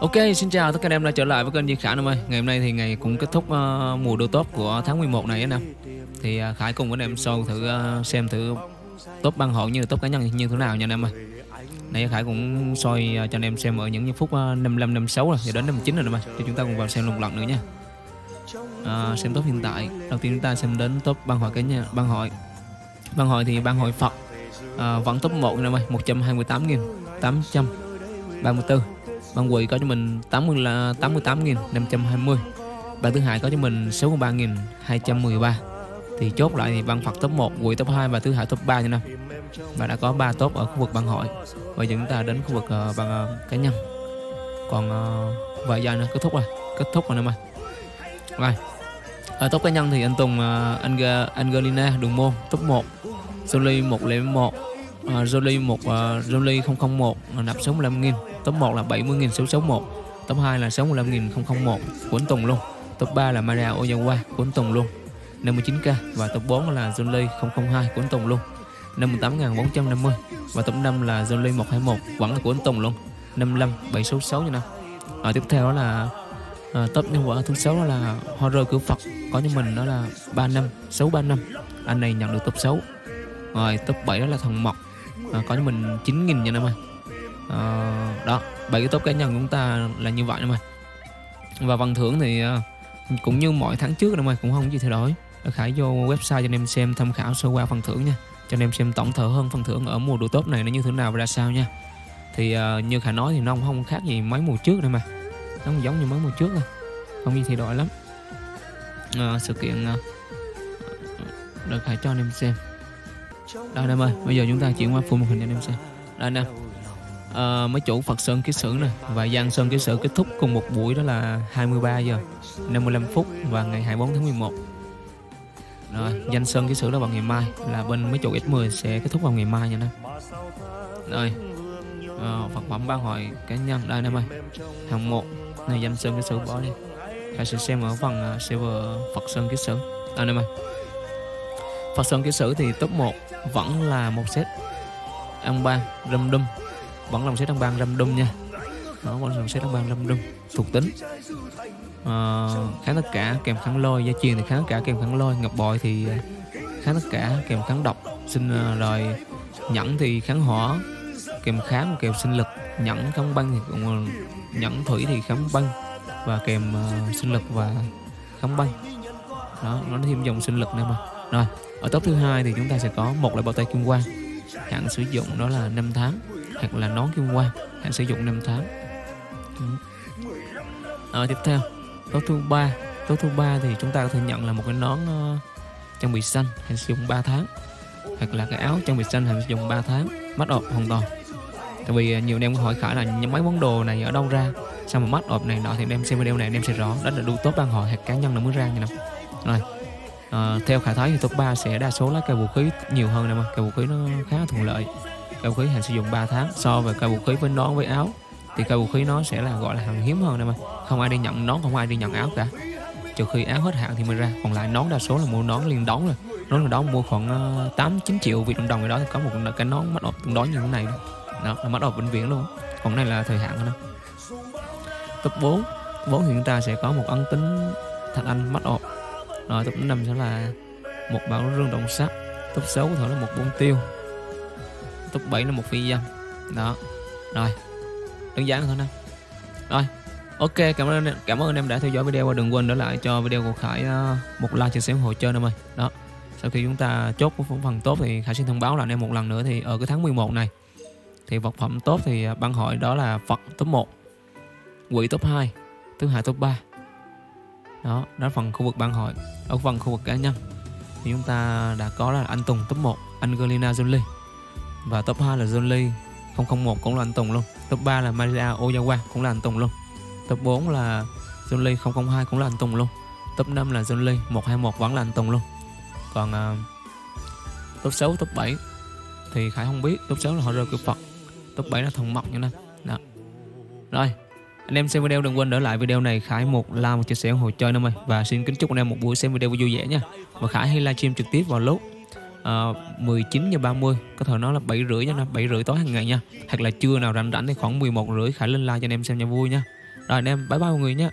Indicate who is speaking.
Speaker 1: Ok, xin chào tất cả anh em đã trở lại với kênh Di Khải em ơi. Ngày hôm nay thì ngày cũng kết thúc uh, mùa đua top của tháng 11 này anh em. Thì uh, Khải cùng với anh em show thử uh, xem thử top băng hội như top cá nhân như thế nào nha anh em ơi. Nãy Khải cũng soi uh, cho anh em xem ở những phút uh, 55 56 rồi, giờ đến 59 rồi em ơi. Thì chúng ta cùng vào xem một lần nữa nha. Uh, xem top hiện tại. Đầu tiên chúng ta xem đến top băng hội cái nha, băng hội. Băng hội thì băng hội Phật uh, vẫn top 1 em ơi, 128.834 bạn quỳ có cho mình 80 là 88.520 bạn thứ hai có cho mình 63.213 Thì chốt lại thì ban Phật top 1, quỳ top 2 và thứ hai top 3 như năm Và đã có 3 top ở khu vực bạn hội. Và chúng ta đến khu vực uh, bạn uh, cá nhân. Còn ờ, uh, vài giờ nữa kết thúc rồi Kết thúc rồi nè ơi Rồi ở top cá nhân thì anh Tùng uh, Angelina Đường Môn top 1 Jolie 101 uh, Jolie 1 uh, Jolie 001 nạp 65.000 top 1 là 70.661 top 2 là 65.001 của anh Tùng luôn. Top 3 là Maria Oyawa của anh Tùng luôn. 59k và top 4 là John 002 của anh Tùng luôn. 58.450 và top 5 là John 121 vẫn là của anh Tùng luôn. 55 766 như năm à, tiếp theo đó là à, top nhân quả thứ 6 đó là horror cửa Phật có như mình đó là 35 635 anh này nhận được top 6 rồi top 7 đó là thần mộc à, có cho mình 9.000 nha em ơi. À, đó bảy cái top cá nhân của chúng ta là như vậy mà và phần thưởng thì ờ, cũng như mọi tháng trước mà cũng không gì thay đổi. Khải vô website cho anh em xem tham khảo sơ qua phần thưởng nha. Cho anh em xem tổng thể hơn phần thưởng ở mùa đồ top này nó như thế nào và ra sao nha. Thì uh, như khải nói thì nó không khác gì mấy mùa trước đâu mà. Nó cũng giống như mấy mùa trước thôi không gì thay đổi lắm. Uh, sự kiện uh, được khải cho anh em xem. Rồi anh em ơi bây giờ chúng ta chuyển qua full màn hình cho anh em xem. Rồi anh em uh, mấy chủ Phật Sơn Ký Sử nè và Giang Sơn Ký Sử kết thúc cùng một buổi đó là 23 giờ 55 phút và ngày 24 tháng 11 rồi Danh Sơn Ký Sử đó vào ngày mai là bên mấy chủ X10 sẽ kết thúc vào ngày mai nha anh em rồi uh, Phật phẩm ban hội cá nhân đây anh em ơi. Hàng một này Danh Sơn Ký Sử bỏ đi. Hãy sẽ xem ở phần uh, server Phật Sơn Ký Sử. Đây em ơi. Phật Sơn kỹ Sử thì top 1 vẫn là một set ăn ban râm đâm vẫn là một set ăn ban râm random nha. Đó vẫn là một set ăn ban râm random thuộc tính. À, khá tất cả kèm kháng lôi gia truyền thì kháng tất cả kèm kháng lôi ngọc bội thì ờ, khá tất cả kèm kháng độc. Sinh ờ, rồi nhẫn thì kháng hỏa kèm kháng kèm sinh lực. Nhẫn kháng băng thì cũng ờ, nhẫn thủy thì kháng băng và kèm uh, sinh lực và kháng băng. Đó nó thêm dòng sinh lực nữa mà rồi ở top thứ hai thì chúng ta sẽ có một loại bao tay kim quang. Hạn sử dụng đó là 5 tháng hoặc là nón kim quang hạn sử dụng 5 tháng. À, tiếp theo top thứ ba. Top thứ ba thì chúng ta có thể nhận là một cái nón uh, trang bị xanh hạn sử dụng 3 tháng. Hoặc là cái áo trang bị xanh hạn sử dụng 3 tháng. Mắt ọp hoàn toàn. Tại vì ờ, nhiều anh em có hỏi khả là những mấy món đồ này ở đâu ra? Sao mà mắt ọp này nọ thì em xem video này em sẽ rõ. Đó là đu tốt ban họ hoặc cá nhân là mới ra như nào? Rồi à, theo khả thái thì top 3 sẽ đa số là cây vũ khí nhiều hơn em mà. Cây vũ khí nó khá thuận lợi. Cây vũ khí hàng sử dụng 3 tháng so với cây vũ khí với nón với áo thì cây vũ khí nó sẽ là gọi là hàng hiếm hơn em mà. Không ai đi nhận nón không ai đi nhận áo cả. Trừ khi áo hết hạn thì mới ra. Còn lại nón đa số là mua nón liền đón rồi. Nón liền đón mua khoảng ờ, tám chín triệu việt đồng đồng đó thì có một cái nón mắt ộp tương đối như thế này đó, đó là mắt ộp vĩnh viễn luôn. Còn này là thời hạn đó. Top 4 4 hiện ta sẽ có một ấn tính thạch anh mắt ộp rồi top 5 sẽ là một bảo rương đồng sắt top 6 có thể là một bông tiêu. Top 7 là một phi dâm đó. Rồi. Đơn giản thôi nè. Rồi. Ok cảm ơn cảm ơn anh em đã theo dõi video và đừng quên để lại cho video của khải ờ, một like chia sẻ ủng hộ chơi em ơi đó. Sau khi chúng ta chốt phần tốt thì khải xin thông báo là anh em một lần nữa thì ở cái tháng 11 này thì vật phẩm tốt thì à, băng hội đó là phật top 1 quỷ top 2 thứ hai top 3 đó đó là phần khu vực ban hội. Ở phần khu vực cá nhân thì chúng ta đã có là anh Tùng top 1 Angelina Jolie và top 2 là Jolie 001 cũng là anh Tùng luôn. Top 3 là Maria Ozawa cũng là anh Tùng luôn. Top 4 là Jolie 002 cũng là anh Tùng luôn. Top 5 là Jolie 121 vẫn là anh Tùng luôn. Còn uh, top 6 top 7 thì Khải không biết. Top 6 là họ rơi cửa Phật. Top 7 là thần mộc như này đó. Rồi anh em xem video đừng quên để lại video này Khải một like một chia sẻ ủng hộ chơi năm ơi và xin kính chúc anh em một buổi xem video vui vẻ nha. Và Khải hay livestream trực tiếp vào lúc ờ, uh, 19 giờ 30 có thể nói là 7 rưỡi nha 7 rưỡi tối hàng ngày nha. Hoặc là trưa nào rảnh rảnh thì khoảng 11 rưỡi Khải lên like cho anh em xem cho vui nha. Rồi anh em bye bye mọi người nha.